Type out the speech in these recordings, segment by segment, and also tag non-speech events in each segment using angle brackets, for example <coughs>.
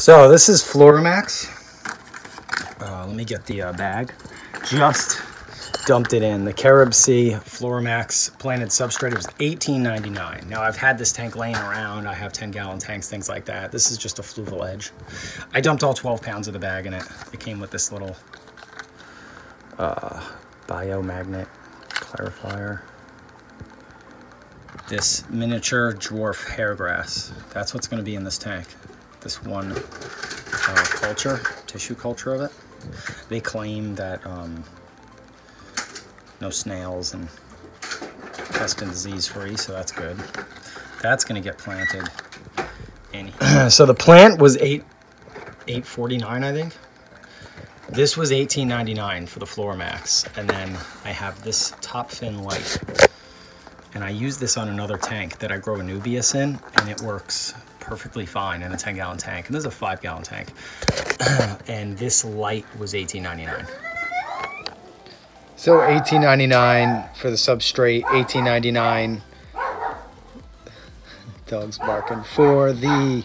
So this is Floramax. Uh, let me get the uh, bag. Just dumped it in. The Carib Sea Floramax planted substrate. It was $18.99. Now I've had this tank laying around. I have 10 gallon tanks, things like that. This is just a fluval edge. I dumped all 12 pounds of the bag in it. It came with this little uh, biomagnet clarifier. This miniature dwarf hairgrass. That's what's going to be in this tank. This one uh, culture, tissue culture of it. They claim that um, no snails and pest and disease free, so that's good. That's going to get planted in <clears throat> so the plant was eight, 849, I think. This was 18.99 for the Floramax, and then I have this top fin light, and I use this on another tank that I grow Anubias in, and it works perfectly fine in a 10 gallon tank. And this is a five gallon tank, <coughs> and this light was 18.99. So 18.99 for the substrate, 18.99. dogs barking for the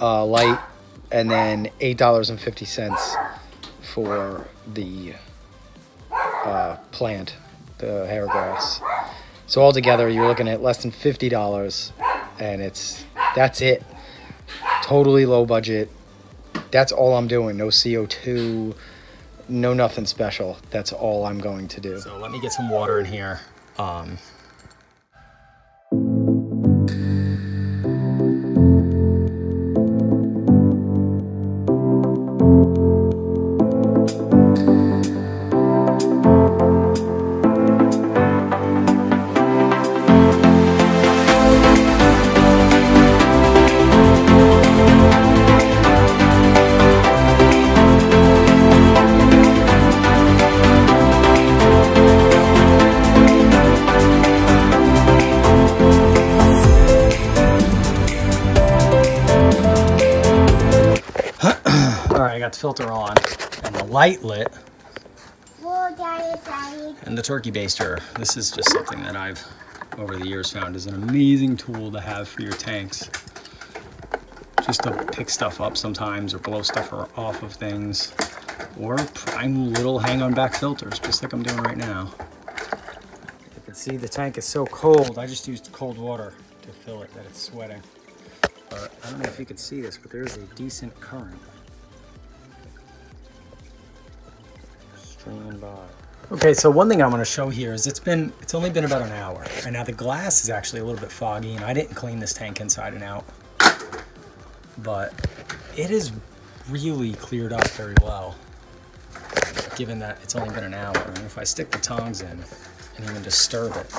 uh, light, and then eight dollars and fifty cents for the uh, plant, the hair grass. So altogether, you're looking at less than fifty dollars, and it's that's it. Totally low budget. That's all I'm doing. No CO2 no nothing special. That's all I'm going to do. So let me get some water in here. Um, got the filter on and the light lit and the turkey baster. This is just something that I've over the years found is an amazing tool to have for your tanks. Just to pick stuff up sometimes or blow stuff off of things or prime little hang on back filters just like I'm doing right now. You can see the tank is so cold. I just used cold water to fill it that it's sweating. But I don't know if you can see this, but there's a decent current. By. Okay, so one thing I want to show here is it's been, it's only been about an hour. And now the glass is actually a little bit foggy and I didn't clean this tank inside and out. But it is really cleared up very well, given that it's only been an hour. And if I stick the tongs in and even disturb it,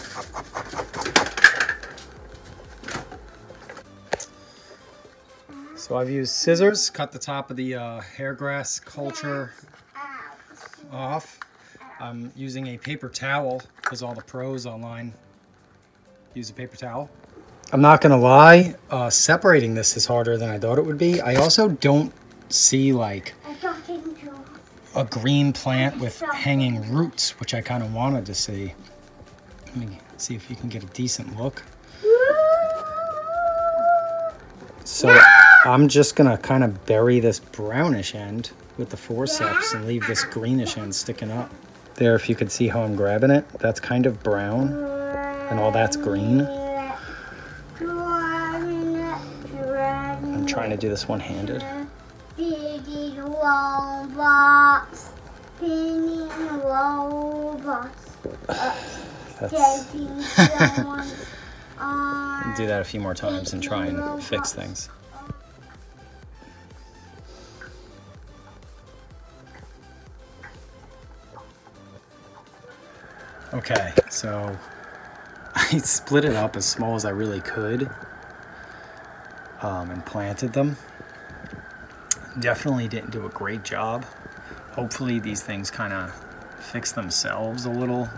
So I've used scissors, cut the top of the uh, hair grass culture off. I'm using a paper towel because all the pros online use a paper towel. I'm not gonna lie, uh, separating this is harder than I thought it would be. I also don't see like a green plant with hanging roots, which I kind of wanted to see. Let me see if you can get a decent look. So I'm just gonna kind of bury this brownish end with the forceps and leave this greenish end sticking up. There, if you could see how I'm grabbing it, that's kind of brown and all that's green. I'm trying to do this one-handed. <laughs> do that a few more times and try and fix things. Okay, so <laughs> I split it up as small as I really could um, and planted them. Definitely didn't do a great job. Hopefully these things kind of fix themselves a little.